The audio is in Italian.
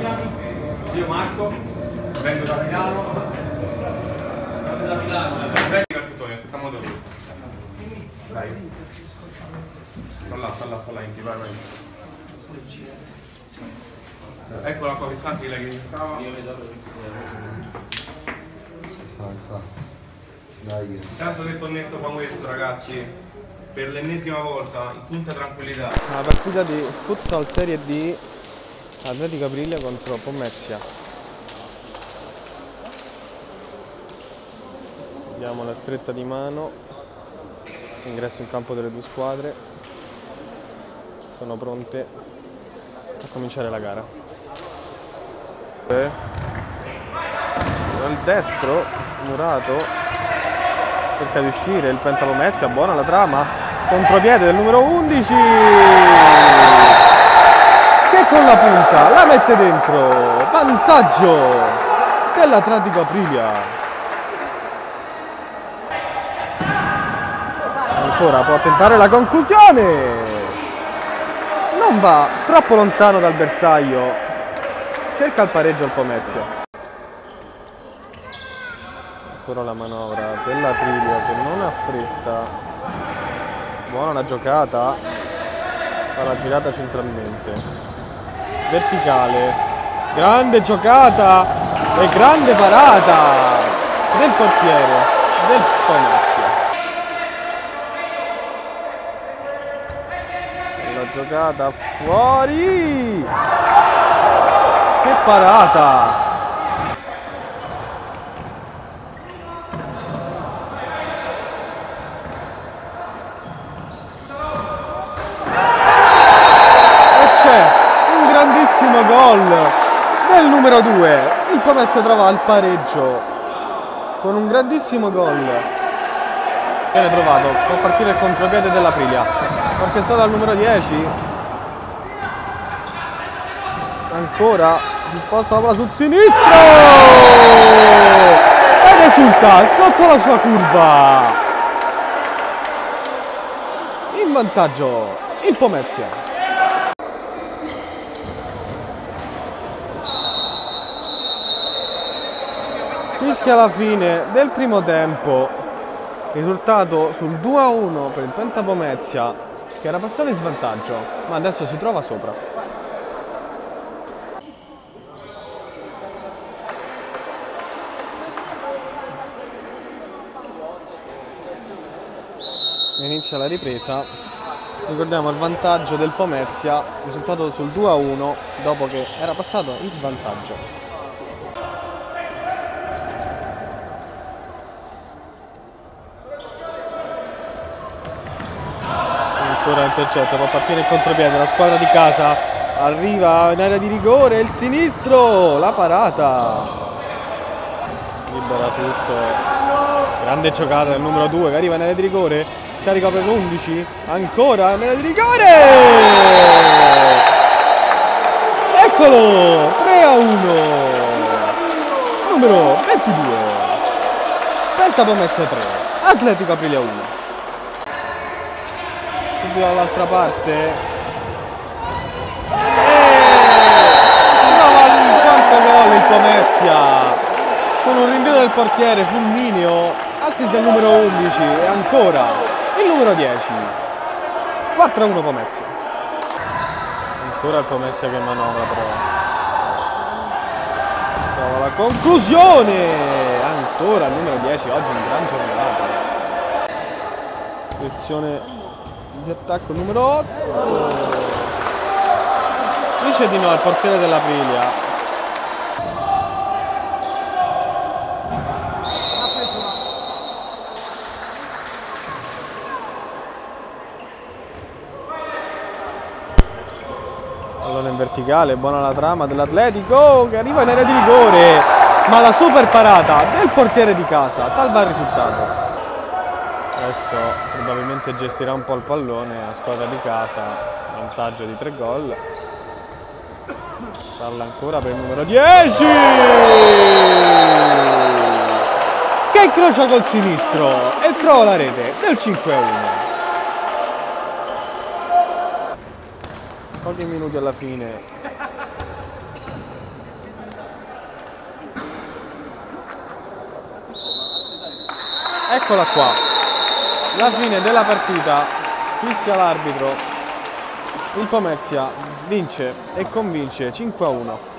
Chiami? Io Marco, vengo da Milano. Vengo da Milano. Vengo calciatore, aspettiamo dove. Dai. Sta là, sta là, sta là, in vai, vai. Ecco la tua ristorante che lei che stava. Io mi Sta, sta. Dai. Tanto che connetto con questo ragazzi, per l'ennesima volta, in punta tranquillità. Una partita di futsal Serie D Atletico Aprilia contro Pomezia. Vediamo la stretta di mano. Ingresso in campo delle due squadre. Sono pronte a cominciare la gara. Dal destro, Murato cerca di uscire, il Pentapomezia, buona la trama, contropiede del numero 11 che con la punta la mette dentro, vantaggio dell'Atletico Aprilia. Ancora può tentare la conclusione, non va troppo lontano dal bersaglio, cerca il pareggio il Pomezia. Ancora la manovra della Trilia che non ha fretta. Buona la giocata. Fa la girata centralmente verticale. Grande giocata e grande parata del portiere del Pomezia. La giocata fuori. Che parata grandissimo gol del numero 2 il Pomezia trova il pareggio con un grandissimo gol. Viene trovato può partire il contropiede dell'Aprilia. Orchestrato al numero 10 ancora si sposta la palla sul sinistro! E risulta sotto la sua curva. In vantaggio il Pomezia fischia la fine del primo tempo. Risultato sul 2-1 per il Pentapomezia che era passato in svantaggio ma adesso si trova sopra. Inizia la ripresa. Ricordiamo il vantaggio del Pomezia risultato sul 2-1 dopo che era passato in svantaggio ancora intercetta può partire il contropiede la squadra di casa arriva in area di rigore il sinistro la parata. Libera tutto. Grande giocata del numero 2 che arriva in area di rigore scarica per l'11 ancora in area di rigore. Eccolo 3 a 1 numero 22 Penta Pomezia 3 Atletico Aprilia 1 subito dall'altra parte. Trova un quarto gol il Pomezia. Con un rinvio del portiere fulmineo assist del numero 11 e ancora il numero 10 4-1 Pomezia. Ancora il Pomezia che manovra però. Trova la conclusione. Ancora il numero 10 oggi un gran giornata. Posizione di attacco numero 8 dice di no al portiere della Piglia allora in verticale buona la trama dell'Atletico che arriva in area di rigore ma la super parata del portiere di casa salva il risultato adesso probabilmente gestirà un po' il pallone la squadra di casa vantaggio di tre gol palla ancora per il numero 10 che incrocia col sinistro e trova la rete del 5 1 Pochi minuti alla fine. Eccola qua. La fine della partita. Fischia l'arbitro. Il Pomezia vince e convince 5 a 1.